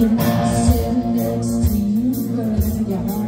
Can I sit next to you, girl, together?